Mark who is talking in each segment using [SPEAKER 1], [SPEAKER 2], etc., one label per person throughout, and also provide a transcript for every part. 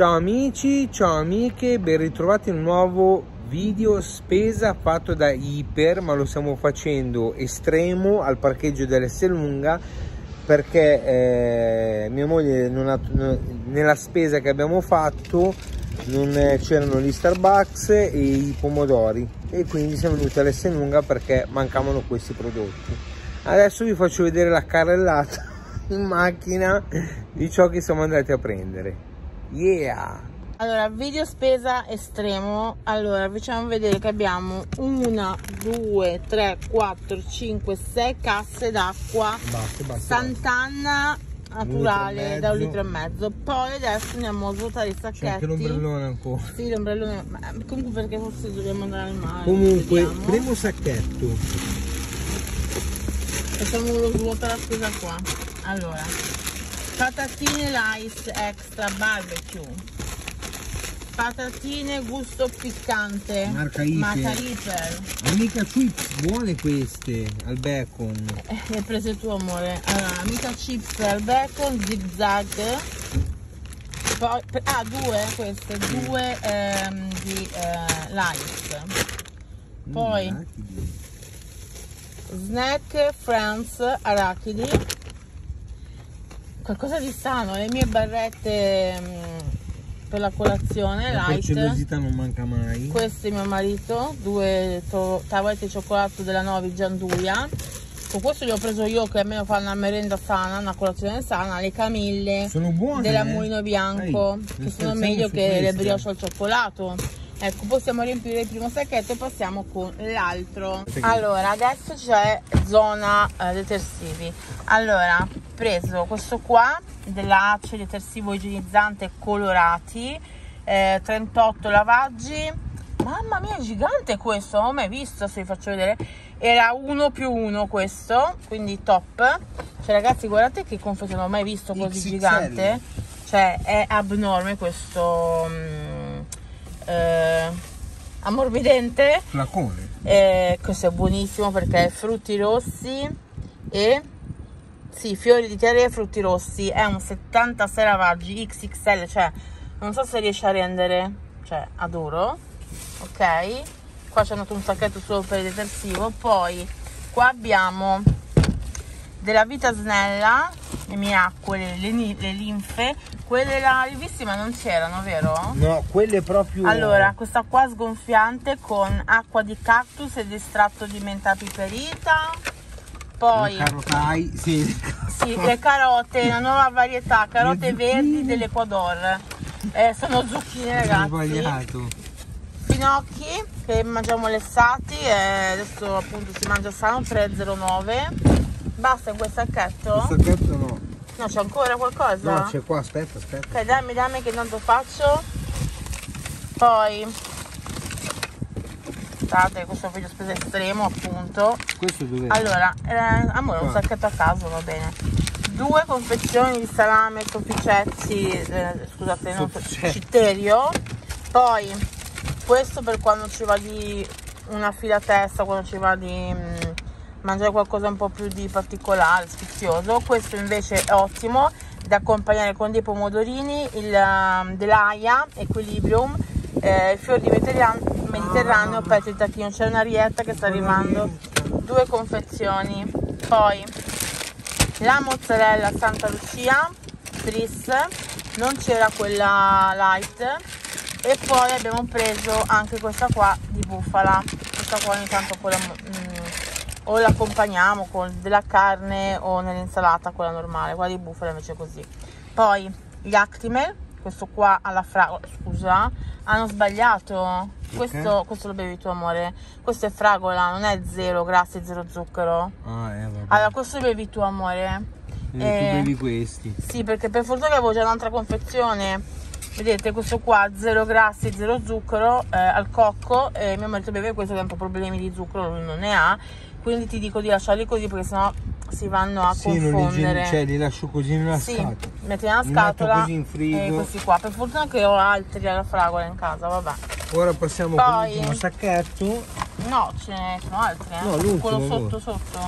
[SPEAKER 1] Ciao amici, ciao amiche, ben ritrovati in un nuovo video spesa fatto da Iper, ma lo stiamo facendo estremo al parcheggio dell'Esselunga perché eh, mia moglie ha, nella spesa che abbiamo fatto non c'erano gli Starbucks e i pomodori e quindi siamo venuti all'Esselunga perché mancavano questi prodotti. Adesso vi faccio vedere la carrellata in macchina di ciò che siamo andati a prendere. Yeah!
[SPEAKER 2] Allora, video spesa estremo. Allora, facciamo vedere che abbiamo una, due, tre, quattro, cinque, sei casse d'acqua Sant'Anna naturale da un litro e mezzo. Poi adesso andiamo a svuotare i sacchetti. C'è
[SPEAKER 1] anche l'ombrellone ancora.
[SPEAKER 2] Sì, l'ombrellone. comunque perché forse dobbiamo andare al mare.
[SPEAKER 1] Comunque, primo sacchetto.
[SPEAKER 2] Facciamo lo svuota la spesa qua. Allora, patatine lice extra barbecue. Patatine gusto piccante.
[SPEAKER 1] Marca Iper amica chips buone queste al bacon.
[SPEAKER 2] Eh, le hai prese tu amore. Allora amica chips al bacon zig zag. Poi ah due queste due ehm, di eh, lice. Poi mm, snack friends arachidi qualcosa di sano, le mie barrette mh, mm, per la colazione,
[SPEAKER 1] la
[SPEAKER 2] light.
[SPEAKER 1] La non manca mai.
[SPEAKER 2] Questo è mio marito, due tavolette di cioccolato della Novi Gianduia. Con questo li ho preso io che almeno fanno una merenda sana, una colazione sana, le camille
[SPEAKER 1] sono buone,
[SPEAKER 2] della
[SPEAKER 1] eh?
[SPEAKER 2] Mulino Bianco, Ehi, che sono meglio che queste. le brioche al cioccolato. Ecco, possiamo riempire il primo sacchetto e passiamo con l'altro. Allora, adesso c'è zona eh, detersivi. Allora, preso questo qua della Ace detersivo igienizzante colorati, eh, 38 lavaggi. Mamma mia, è gigante questo, non ho mai visto, se vi faccio vedere. Era 1 più 1 questo, quindi top. Cioè ragazzi, guardate che confezione, non ho mai visto così XXL. gigante. Cioè, è abnorme questo... Mm, eh, ammorbidente
[SPEAKER 1] flacone
[SPEAKER 2] eh, questo è buonissimo perché è frutti rossi e sì, fiori di terra e frutti rossi. È un 76 lavaggi XXL cioè non so se riesce a rendere cioè adoro. Ok. Qua c'è andato un sacchetto solo per il detersivo. Poi qua abbiamo della vita snella le mie acque, le, le, le linfe, quelle della rivissima non c'erano, vero?
[SPEAKER 1] No, quelle proprio...
[SPEAKER 2] Allora, questa qua sgonfiante con acqua di cactus ed estratto di menta piperita, poi...
[SPEAKER 1] Carotai, sì.
[SPEAKER 2] Sì, le carote, una nuova varietà, carote verdi dell'Ecuador. Eh, sono zucchine ragazzi.
[SPEAKER 1] sbagliato.
[SPEAKER 2] Finocchi che mangiamo lessati, eh, adesso appunto si mangia sano, 3,09 Basta in quel sacchetto?
[SPEAKER 1] Il sacchetto no.
[SPEAKER 2] No, c'è ancora qualcosa?
[SPEAKER 1] No, c'è qua, aspetta, aspetta.
[SPEAKER 2] Ok, dammi, dammi che tanto faccio. Poi... Guardate, questo è un video speso estremo, appunto.
[SPEAKER 1] Questo dove?
[SPEAKER 2] Allora, eh, amore, un sacchetto a caso, va bene. Due confezioni di salame sofficetti, eh, scusate, non citterio. Poi, questo per quando ci va di una fila a testa, quando ci va di... Mh, mm, mangiare qualcosa un po' più di particolare, sfizioso. Questo invece è ottimo da accompagnare con dei pomodorini, il um, dell'aia, Equilibrium, eh, il fiore di Mediterraneo, Mediterraneo petto di tacchino. C'è una rietta che sta arrivando, due confezioni. Poi la mozzarella Santa Lucia, tris, non c'era quella light. E poi abbiamo preso anche questa qua di bufala. Questa qua ogni tanto quella... Mm, o l'accompagniamo con della carne o nell'insalata quella normale quella di bufala invece così poi gli Actimel questo qua alla fragola scusa hanno sbagliato. Questo, questo lo bevi tu amore. Questo è fragola non è zero grassi zero zucchero.
[SPEAKER 1] Ah, eh,
[SPEAKER 2] allora questo lo bevi tu amore.
[SPEAKER 1] E eh, tu bevi questi.
[SPEAKER 2] sì perché per fortuna avevo già un'altra confezione. Vedete questo qua zero grassi zero zucchero eh, al cocco e mio marito beve questo che ha un po' problemi di zucchero lui non ne ha. Quindi ti dico di lasciarli così perché sennò si vanno a sì, confondere.
[SPEAKER 1] Li, cioè, li lascio così in una
[SPEAKER 2] sì,
[SPEAKER 1] scatola.
[SPEAKER 2] metti nella scatola così in frigo. e questi qua. Per fortuna che ho altri alla fragola in casa, vabbè.
[SPEAKER 1] Ora passiamo Poi, con l'ultimo sacchetto.
[SPEAKER 2] No, ce ne sono altri, eh. No, Quello sotto sotto.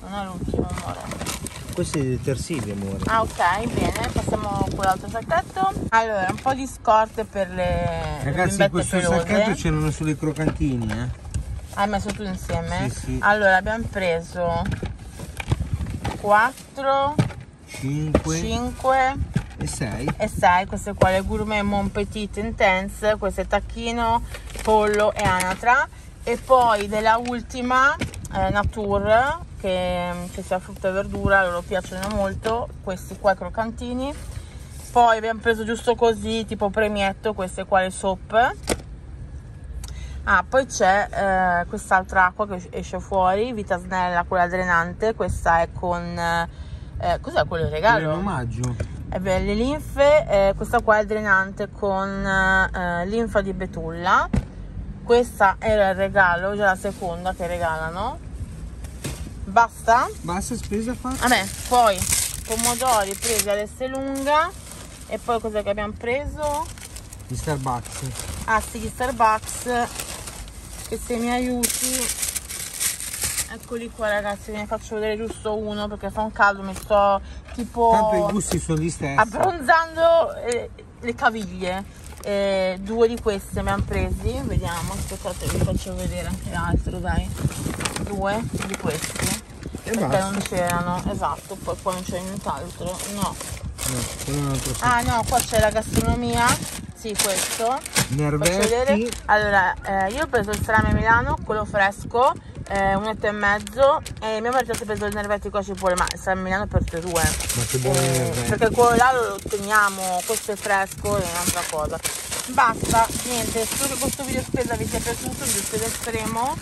[SPEAKER 2] Non è l'ultimo, amore.
[SPEAKER 1] Questo è detersivi, amore.
[SPEAKER 2] Ah, ok, bene. Passiamo a quell'altro sacchetto. Allora, un po' di scorte per le
[SPEAKER 1] Ragazzi, in questo
[SPEAKER 2] pelose.
[SPEAKER 1] sacchetto c'erano solo i crocantini, eh.
[SPEAKER 2] Hai messo tutto insieme?
[SPEAKER 1] Sì, sì.
[SPEAKER 2] Allora, abbiamo preso 4,
[SPEAKER 1] 5
[SPEAKER 2] 5
[SPEAKER 1] e 6.
[SPEAKER 2] e 6. Queste qua, le gourmet Mon Petit Intense. Questo è tacchino, pollo e anatra. E poi della ultima, eh, Nature, che, che sia frutta e verdura, loro piacciono molto. Questi qua crocantini. Poi abbiamo preso giusto così, tipo premietto, queste qua le soap. Ah, poi c'è eh, quest'altra acqua che esce fuori, Vita Snella, quella drenante. Questa è con... Eh, cos'è quello regalo?
[SPEAKER 1] in omaggio.
[SPEAKER 2] Eh beh, le linfe, eh, questa qua è drenante con eh, linfa di betulla. Questa era il regalo, già la seconda che regalano. Basta?
[SPEAKER 1] Basta spesa fatta?
[SPEAKER 2] Vabbè, poi pomodori presi all'Esselunga. E poi cosa che abbiamo preso?
[SPEAKER 1] Di Starbucks.
[SPEAKER 2] Ah sì, di Starbucks. Che se mi aiuti. Eccoli qua ragazzi, ve ne faccio vedere giusto uno perché fa un caldo, mi sto tipo
[SPEAKER 1] Tanto i gusti sono gli stessi.
[SPEAKER 2] abbronzando eh, le caviglie. Eh, due di questi abbiamo presi, vediamo, aspettate vi faccio vedere anche altro, dai. Due di questi.
[SPEAKER 1] E
[SPEAKER 2] perché
[SPEAKER 1] basta.
[SPEAKER 2] non c'erano, esatto, poi qua non c'è nient'altro. No.
[SPEAKER 1] No,
[SPEAKER 2] Ah no, qua c'è la gastronomia. Sì, questo.
[SPEAKER 1] Nervetti.
[SPEAKER 2] Allora, eh, io ho preso il salame Milano, quello fresco, eh, un etto e mezzo. E mio marito si è preso il nervetti con la cipolla, ma il salame Milano per tutte e due.
[SPEAKER 1] Ma che buono
[SPEAKER 2] Eh, perché quello là lo teniamo, questo è fresco e un'altra cosa. Basta, niente, spero che questo video spesa vi sia piaciuto, video spesa estremo,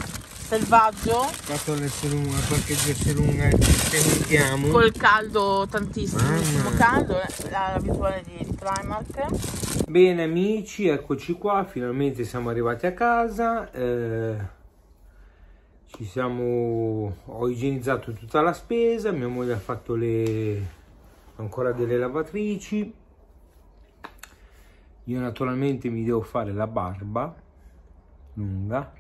[SPEAKER 2] selvaggio,
[SPEAKER 1] Fatto l'essere lunga, parcheggio essere lunga e ci sentiamo.
[SPEAKER 2] col caldo tantissimo, caldo, eh, la, la visuale di, di Primark.
[SPEAKER 1] Bene amici, eccoci qua, finalmente siamo arrivati a casa. eh, ci siamo, ho igienizzato tutta la spesa, mia moglie ha fatto le, ancora delle lavatrici. Io naturalmente mi devo fare la barba lunga.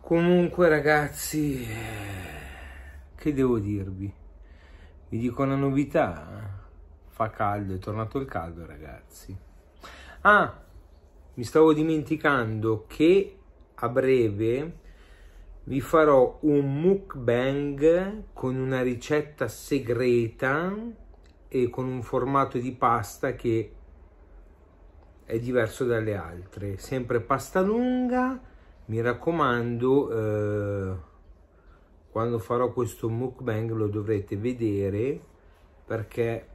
[SPEAKER 1] Comunque ragazzi, eh, che devo dirvi? Vi dico una novità, fa caldo, è tornato il caldo ragazzi. Ah, mi stavo dimenticando che a breve vi farò un mukbang con una ricetta segreta e con un formato di pasta che è diverso dalle altre. Sempre pasta lunga, mi raccomando, eh, quando farò questo mukbang lo dovrete vedere perché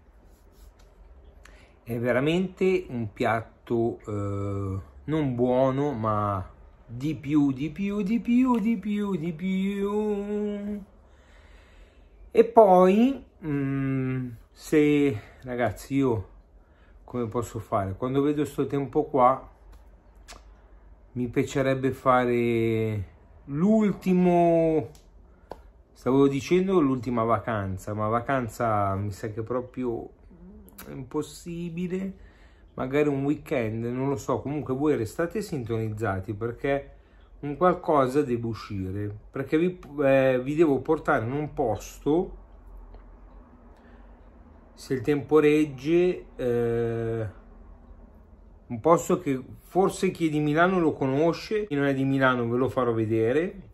[SPEAKER 1] è veramente un piatto eh, non buono ma di più di più di più di più di più. E poi mm, se ragazzi io come posso fare? Quando vedo sto tempo qua mi piacerebbe fare l'ultimo stavo dicendo l'ultima vacanza ma vacanza mi sa che proprio impossibile magari un weekend non lo so comunque voi restate sintonizzati perché un qualcosa deve uscire perché vi, eh, vi devo portare in un posto se il tempo regge eh, un posto che forse chi è di Milano lo conosce chi non è di Milano ve lo farò vedere.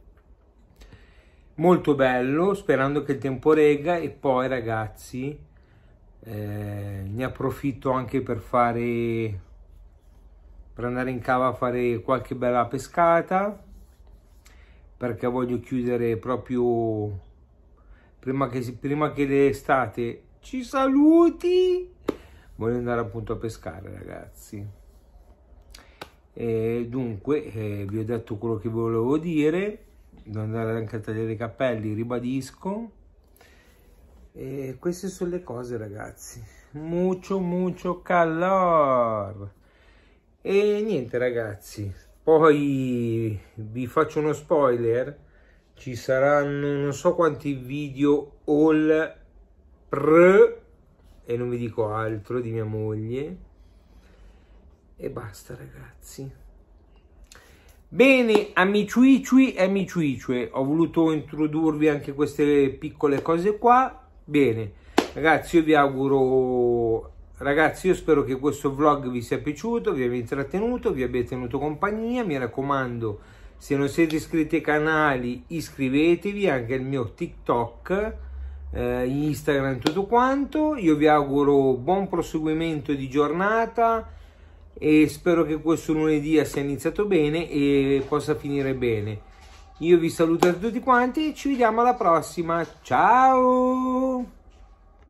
[SPEAKER 1] Molto bello sperando che il tempo regga e poi ragazzi eh, ne approfitto anche per fare per andare in cava a fare qualche bella pescata perché voglio chiudere proprio prima che, prima che l'estate ci saluti voglio andare appunto a pescare ragazzi. E dunque eh, vi ho detto quello che volevo dire devo andare anche a tagliare i capelli ribadisco e queste sono le cose ragazzi. Mucho mucho calor. E niente ragazzi. Poi vi faccio uno spoiler. Ci saranno non so quanti video all pr e non vi dico altro di mia moglie. E basta ragazzi. Bene, amici e amici, ho voluto introdurvi anche queste piccole cose qua. Bene ragazzi io vi auguro ragazzi io spero che questo vlog vi sia piaciuto vi abbia intrattenuto vi abbia tenuto compagnia. Mi raccomando se non siete iscritti ai canali iscrivetevi anche al mio tiktok eh, instagram tutto quanto. Io vi auguro buon proseguimento di giornata e spero che questo lunedì sia iniziato bene e possa finire bene io vi saluto tutti quanti e ci vediamo alla prossima. Ciao